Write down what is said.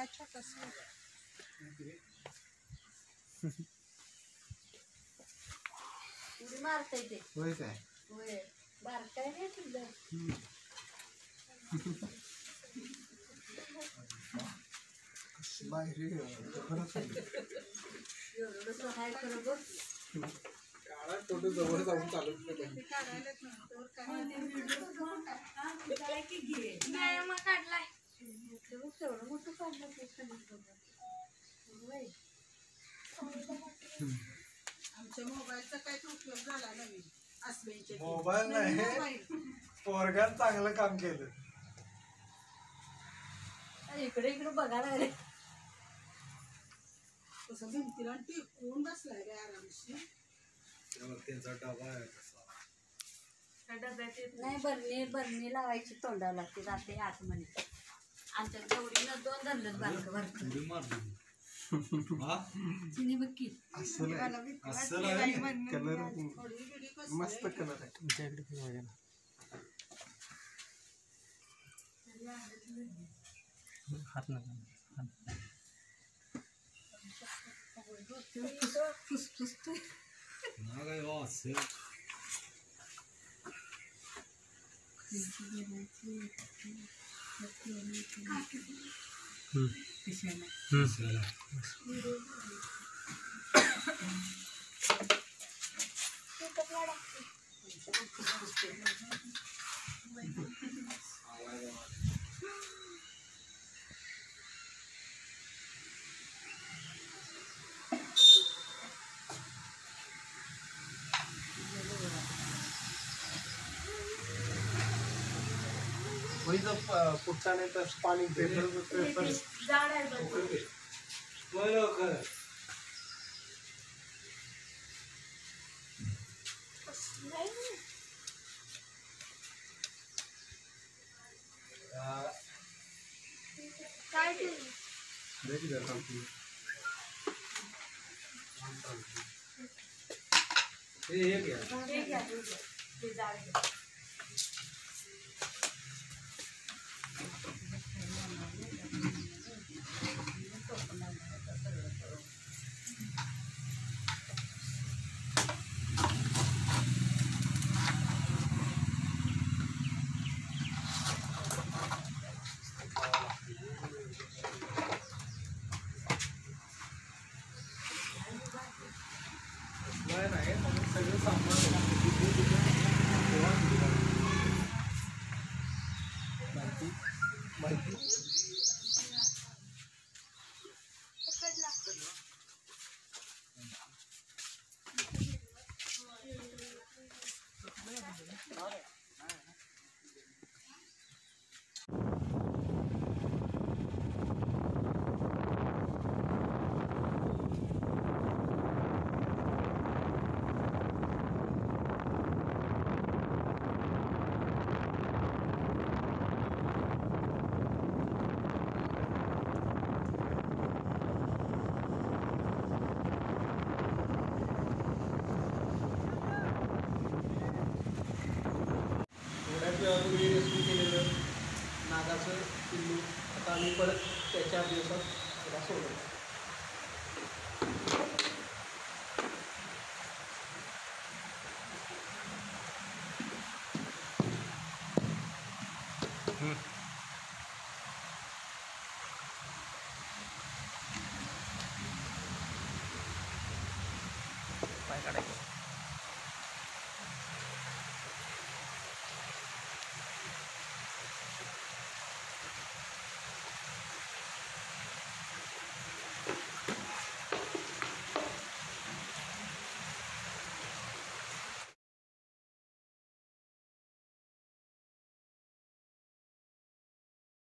काळा छोटास उडी मारता ते होय काय होय बारकाय नाही तुझं बाहेर खरंच एवढं हाय खरं बघ फ़ोटो जवळ जाऊन चालत नाही काढायलाच तेवढं मोठं काढलं ते आमच्या मोबाईलचा काहीच उपयोग झाला नवीन मोबाईल नाही. मोबाईल. पोरगान चांगलं काम केलं. इकडे इकडे बघायला लागले तसं भिंतीला टिकून बसलाय रे आरामशी त्यांचा डबा आहे. नाही बरणी बरणी लावायची तोंडाला. लागते जाते आतमध्ये. आमच्या गौरीनं दोन धरलं बारक बारक. कलर. मस्त कलर आहे. तुमच्या इकडे पण बघा ना. हात नका हात फुसफुसतोय होई जर हम्म। हम्म प- फुटता नाही तर पाणी पेपर पेपर. जाड आहे बघ. काय देख जरा कापू. हे घ्या. हे घ्या हे जाड घ्या नाही आता आम्ही परत त्याच्या दिवसात त्याला सोडलं हम्म.